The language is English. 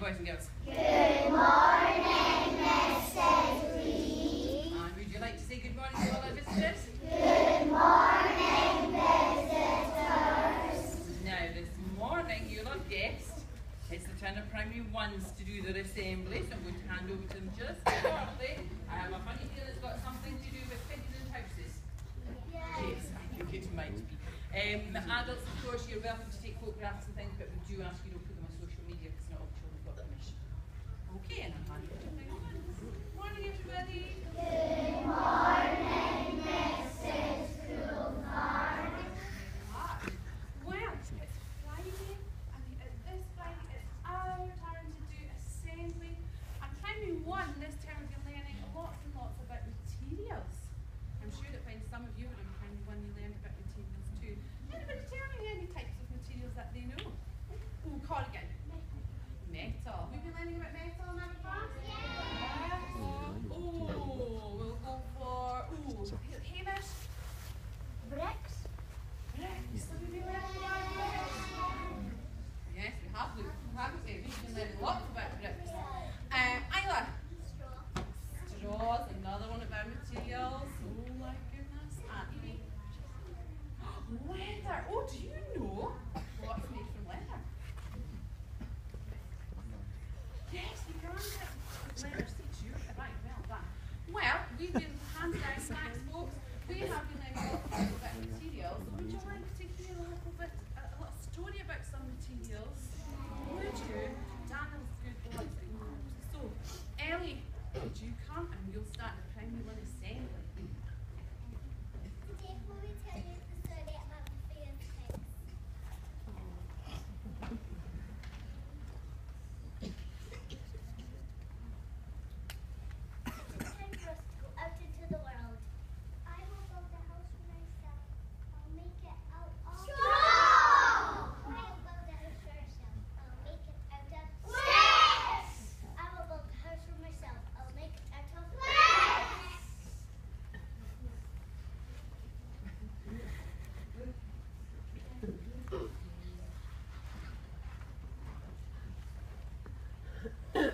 morning, boys and girls. Good morning, Mrs. Reed. And would you like to say good morning to all our visitors? Good morning, visitors. Now, this morning you'll have guessed it's the turn of primary ones to do their assembly, so I'm going to hand over to them just shortly. I have a funny feeling it's got something to do with pigs and houses. Yes, I think it might be. Um, adults, of course, you're welcome to take photographs and things, but we do ask you don't learning about. Yeah.